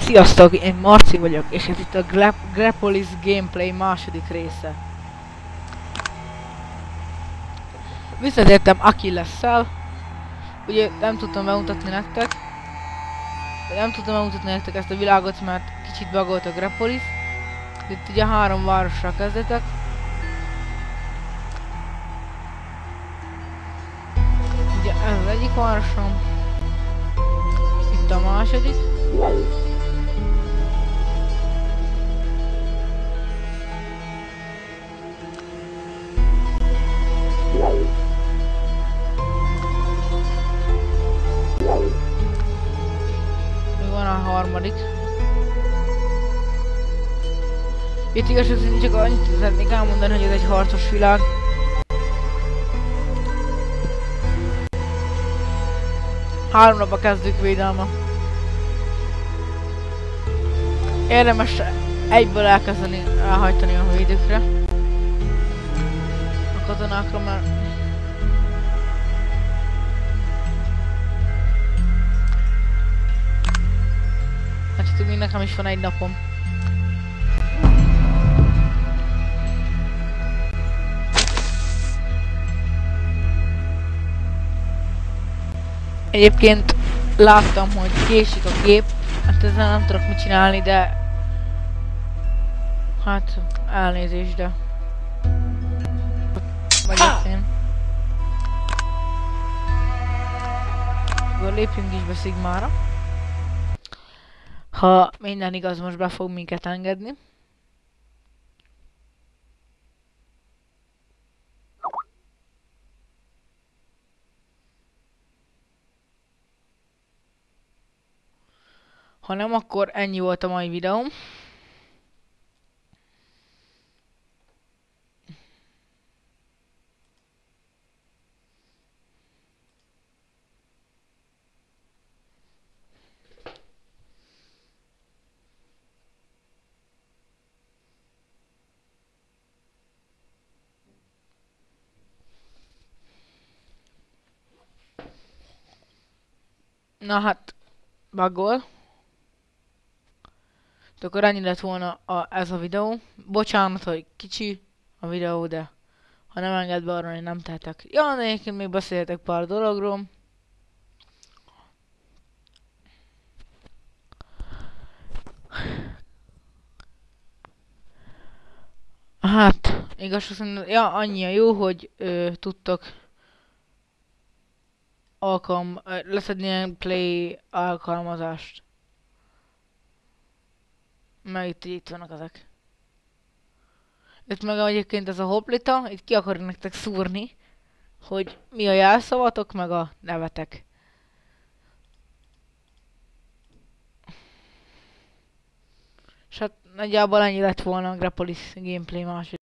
Sziasztok, én Marci vagyok, és ez itt a Gra Grapolis Gameplay második része. Visszatértem Achilles-szel. Ugye nem tudtam bemutatni nektek. Nem tudtam bemutatni nektek ezt a világot, mert kicsit bagolt a Grapolis. Itt ugye három városra kezdetek. Ugye ez az egyik városom. Itt a második. Harmadik? Itt igazság szerint csak annyit szeretnék elmondani, hogy ez egy harcos világ. Három napba kezdjük védelme. Érdemes egyből elkezdeni elhajtani a védőkre. A katonákra, mert Hát tudjuk, mind nekem is van egy napom. Egyébként láttam, hogy késik a kép, hát ezzel nem tudok mit csinálni, de... Hát, elnézést, de... Vagyok én. Akkor lépjünk is be Sigmára. Ha minden igaz, most be fog minket engedni. Ha nem, akkor ennyi volt a mai videóm. Na hát, bagol. De akkor ennyi lett volna a, ez a videó. Bocsánat, hogy kicsi a videó, de ha nem enged be arra, hogy nem tehetek. Ja, egyébként még beszélhetek pár dologról. Hát, igazság szerint, ja, annyi a jó, hogy ö, tudtok alkalm, leszedni ilyen play alkalmazást. Meg itt, itt vannak ezek. Itt meg egyébként ez a hoplita, itt ki akarok nektek szúrni, hogy mi a jelszavatok, meg a nevetek. És hát nagyjából ennyi lett volna a Grapolis gameplay második.